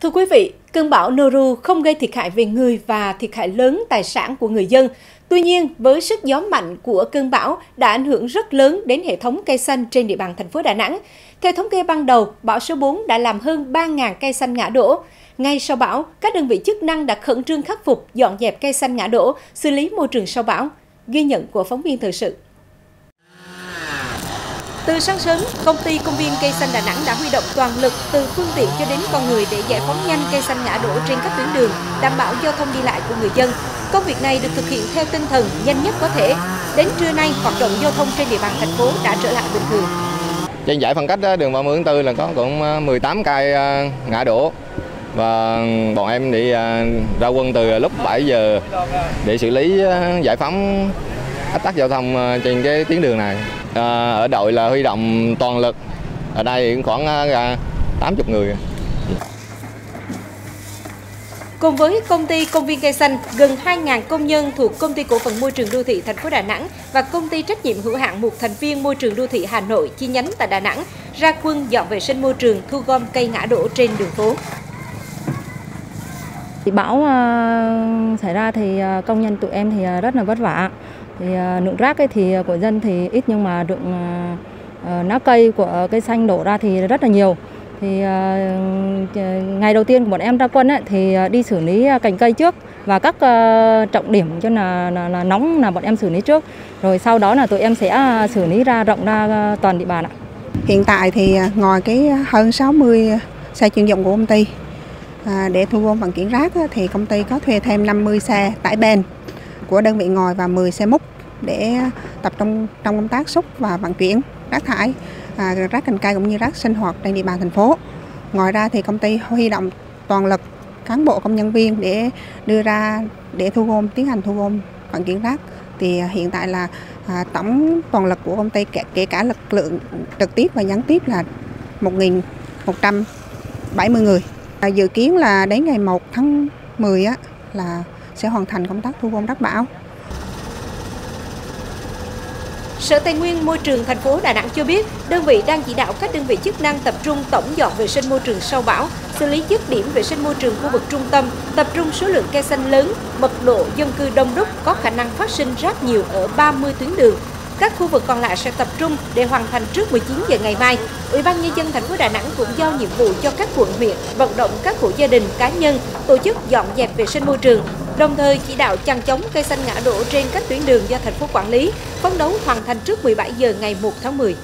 Thưa quý vị, cơn bão Noru không gây thiệt hại về người và thiệt hại lớn tài sản của người dân. Tuy nhiên, với sức gió mạnh của cơn bão đã ảnh hưởng rất lớn đến hệ thống cây xanh trên địa bàn thành phố Đà Nẵng. Theo thống kê ban đầu, bão số 4 đã làm hơn 3.000 cây xanh ngã đổ. Ngay sau bão, các đơn vị chức năng đã khẩn trương khắc phục, dọn dẹp cây xanh ngã đổ, xử lý môi trường sau bão. Ghi nhận của phóng viên thời sự. Từ sáng sớm, công ty công viên cây xanh Đà Nẵng đã huy động toàn lực từ phương tiện cho đến con người để giải phóng nhanh cây xanh ngã đổ trên các tuyến đường, đảm bảo giao thông đi lại của người dân. Công việc này được thực hiện theo tinh thần nhanh nhất có thể. Đến trưa nay, hoạt động giao thông trên địa bàn thành phố đã trở lại bình thường. Trên giải phân cách đường 30 tháng 4 là có cũng à, 18 cây à, ngã đổ và bọn em đi à, ra quân từ lúc 7 giờ để xử lý giải phóng ách tắc giao thông trên cái tuyến đường này. ở đội là huy động toàn lực, ở đây khoảng 80 người. Cùng với công ty công viên cây xanh, gần 2.000 công nhân thuộc công ty cổ phần môi trường đô thị thành phố Đà Nẵng và công ty trách nhiệm hữu hạn một thành viên môi trường đô thị Hà Nội chi nhánh tại Đà Nẵng ra quân dọn vệ sinh môi trường, thu gom cây ngã đổ trên đường phố. Bão uh, xảy ra thì công nhân tụi em thì rất là vất vả. Thì ờ, lượng rác ấy thì ờ, của dân thì ít nhưng mà lượng ờ, lá cây của cây xanh đổ ra thì rất là nhiều. Thì uh, ngày đầu tiên của bọn em ra quân ấy, thì đi xử lý cành cây trước và các uh, trọng điểm cho là, là, là nóng là bọn em xử lý trước. Rồi sau đó là tụi em sẽ xử lý ra rộng ra toàn địa bàn ạ. Hiện tại thì ngoài cái hơn 60 xe chuyên dụng của công ty à, để thu gom vận chuyển rác thì công ty có thuê thêm 50 xe tải bền của đơn vị ngồi và 10 xe múc để tập trung trong công tác xúc và vận chuyển rác thải à, rác cành cây cũng như rác sinh hoạt trên địa bàn thành phố. Ngoài ra thì công ty huy động toàn lực cán bộ công nhân viên để đưa ra để thu gom tiến hành thu gom vận chuyển rác thì à, hiện tại là à, tổng toàn lực của công ty kể, kể cả lực lượng trực tiếp và gián tiếp là 1.170 người. À, dự kiến là đến ngày 1 tháng 10 á, là sẽ hoàn thành công tác thu gom rác bão. Sở Tài nguyên Môi trường thành phố Đà Nẵng cho biết, đơn vị đang chỉ đạo các đơn vị chức năng tập trung tổng dọn vệ sinh môi trường sau bão, xử lý dứt điểm vệ sinh môi trường khu vực trung tâm, tập trung số lượng cây xanh lớn, mật độ dân cư đông đúc có khả năng phát sinh rác nhiều ở 30 tuyến đường. Các khu vực còn lại sẽ tập trung để hoàn thành trước 19 giờ ngày mai. Ủy ban nhân dân thành phố Đà Nẵng cũng giao nhiệm vụ cho các quận huyện vận động các hộ gia đình, cá nhân tổ chức dọn dẹp vệ sinh môi trường, đồng thời chỉ đạo chằng chống cây xanh ngã đổ trên các tuyến đường do thành phố quản lý, phấn đấu hoàn thành trước 17 giờ ngày 1 tháng 10.